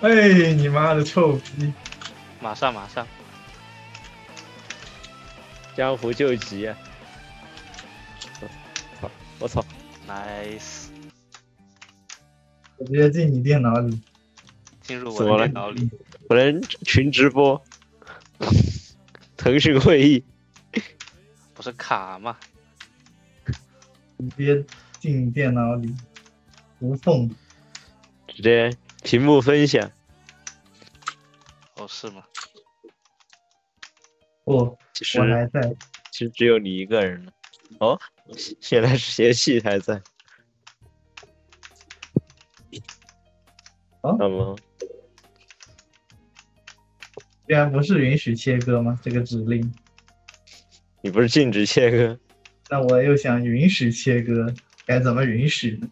哎，你妈的臭逼！马上马上，江湖救急啊！操！我操！nice，我直接进你电脑里。进入我的电脑里。我能群直播，腾讯会议，不是卡吗？直接进电脑里，无缝。直接屏幕分享。哦，是吗？不，其实我还在。其实只有你一个人了。哦，原来是邪气还在。哦那么居然不是允许切割吗？这个指令。你不是禁止切割？那我又想允许切割，该怎么允许呢？